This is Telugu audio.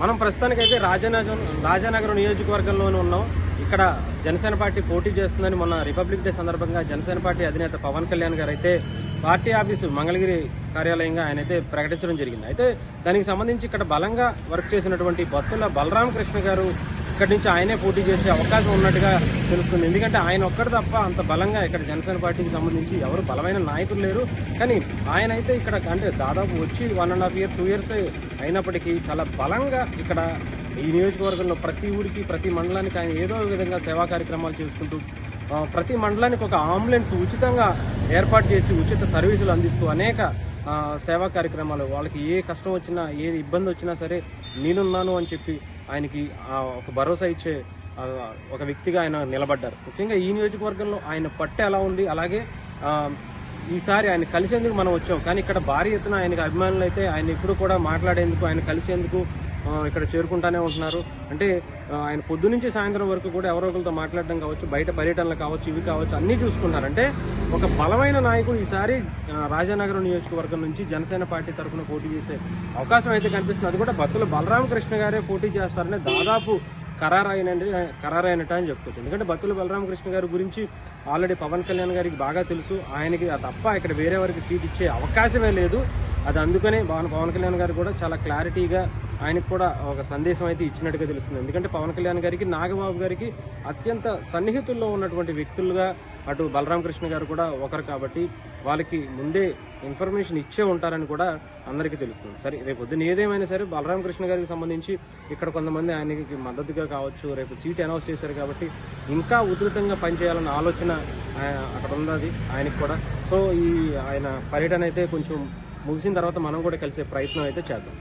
మనం ప్రస్తుతానికైతే రాజానగరం రాజానగరం నియోజకవర్గంలోనే ఉన్నాం. ఇక్కడ జనసేన పార్టీ పోటీ చేస్తుందని మొన్న రిపబ్లిక్ డే సందర్భంగా జనసేన పార్టీ అధినేత పవన్ కళ్యాణ్ గారు అయితే పార్టీ ఆఫీసు మంగళగిరి కార్యాలయంగా ఆయన అయితే ప్రకటించడం జరిగింది. అయితే దానికి సంబంధించి ఇక్కడ బలంగా వర్క్ చేసినటువంటి బత్తుల బలరామకృష్ణ గారు ఇక్కడి నుంచి ఆయనే పోటీ చేసే అవకాశం ఉన్నట్టుగా తెలుస్తుంది. ఎందుకంటే ఆయన ఒక్కడు తప్ప అంత బలంగా ఇక్కడ జనసేన పార్టీకి సంబంధించి ఎవరు బలమైన నాయకులు లేరు. కానీ ఆయన అయితే ఇక్కడ అంటే దాదాపు వచ్చి one and half year two years అయినప్పటికీ చాలా బలంగా ఇక్కడ ఈ నియోజకవర్గంలో ప్రతి ఊరికి ప్రతి మండలానికి ఆయన ఏదో విధంగా సేవా కార్యక్రమాలు చేసుకుంటూ ప్రతి మండలానికి ఒక అంబులెన్స్ ఉచితంగా ఏర్పాటు చేసి ఉచిత సర్వీసులు అందిస్తూ అనేక సేవా కార్యక్రమాలు వాళ్ళకి ఏ కష్టం వచ్చినా ఏ ఇబ్బంది వచ్చినా సరే నేనున్నాను అని చెప్పి ఆయనకి ఒక భరోసా ఇచ్చే ఒక వ్యక్తిగా ఆయన నిలబడ్డారు. ముఖ్యంగా ఈ నియోజకవర్గంలో ఆయన పట్టు ఎలా ఉంది? అలాగే ఈసారి ఆయన కలిసేందుకు మనం వచ్చాం. కానీ ఇక్కడ భారీ ఎత్తున ఆయనకి అభిమానులు అయితే ఆయన ఎప్పుడు కూడా మాట్లాడేందుకు ఆయన కలిసేందుకు ఇక్కడ చేరుకుంటానే ఉంటున్నారు. అంటే ఆయన పొద్దు నుంచి సాయంత్రం వరకు కూడా ఎవరో ఒకరితో మాట్లాడడం కావచ్చు బయట పర్యటనలు కావచ్చు ఇవి కావచ్చు అన్నీ చూసుకుంటారు అంటే ఒక బలమైన నాయకుడు ఈసారి రాజానగరం నియోజకవర్గం నుంచి జనసేన పార్టీ తరఫున పోటీ చేసే అవకాశం అయితే కనిపిస్తుంది. అది కూడా బత్తుల బలరామకృష్ణ గారే పోటీ చేస్తారని దాదాపు ఖరారైనండి ఖరారైనట అని చెప్పుకోవచ్చు. ఎందుకంటే బత్తుల బలరామకృష్ణ గారి గురించి ఆల్రెడీ పవన్ కళ్యాణ్ గారికి బాగా తెలుసు. ఆయనకి తప్ప ఇక్కడ వేరే వారికి సీట్ ఇచ్చే అవకాశమే లేదు. అది అందుకనే పవన్ పవన్ కళ్యాణ్ గారు కూడా చాలా క్లారిటీగా ఆయనకు కూడా ఒక సందేశం అయితే ఇచ్చినట్టుగా తెలుస్తుంది. ఎందుకంటే పవన్ కళ్యాణ్ గారికి నాగబాబు గారికి అత్యంత సన్నిహితుల్లో ఉన్నటువంటి వ్యక్తులుగా అటు బలరామ కృష్ణ గారు కూడా ఒకరు కాబట్టి వాళ్ళకి ముందే ఇన్ఫర్మేషన్ ఇచ్చే ఉంటారని కూడా అందరికీ తెలుస్తుంది. సరే రేపు పొద్దున్న ఏదేమైనా సరే బలరామకృష్ణ గారికి సంబంధించి ఇక్కడ కొంతమంది ఆయనకి మద్దతుగా కావచ్చు రేపు సీట్ అనౌన్స్ చేశారు కాబట్టి ఇంకా ఉధృతంగా పనిచేయాలన్న ఆలోచన అక్కడ ఉన్నది ఆయనకి కూడా. సో ఈ ఆయన పర్యటన అయితే కొంచెం ముగిసిన తర్వాత మనం కూడా కలిసే ప్రయత్నం అయితే చేద్దాం.